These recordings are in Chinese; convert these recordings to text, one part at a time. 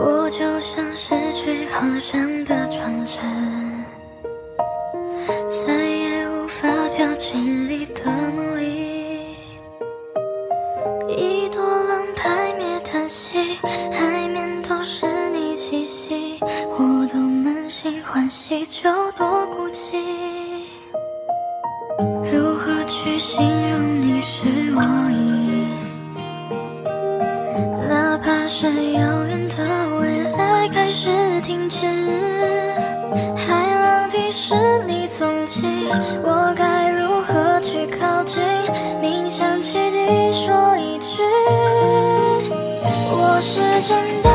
我就像失去航向的船只。心里的梦里，一朵浪拍灭叹息，海面都是你气息，我多满心欢喜就多孤寂，如何去形容你是我意？哪怕是遥远的未来开始停止，海浪提示你踪迹，我该。我是真的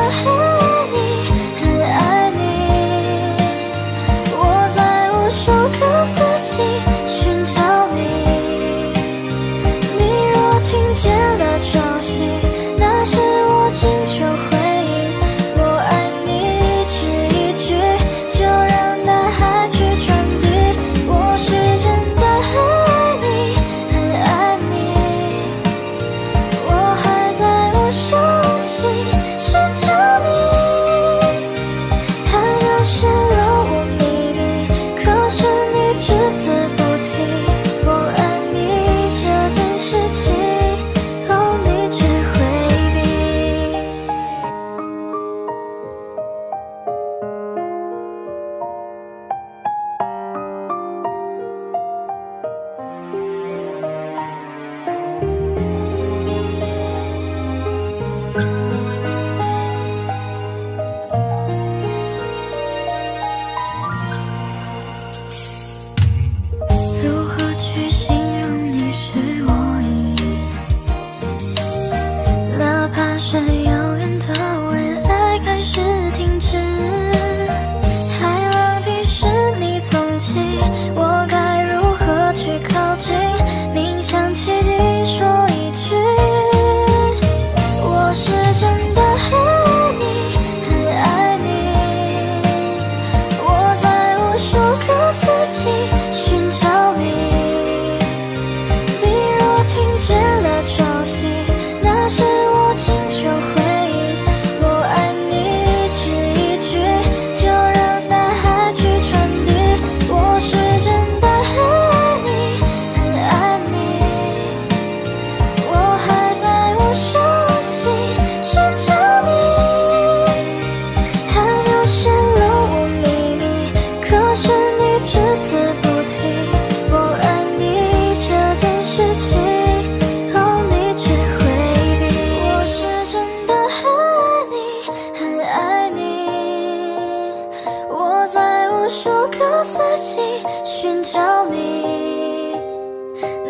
无数个四季寻找你，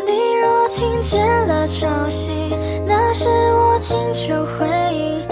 你若听见了潮汐，那是我请求回应。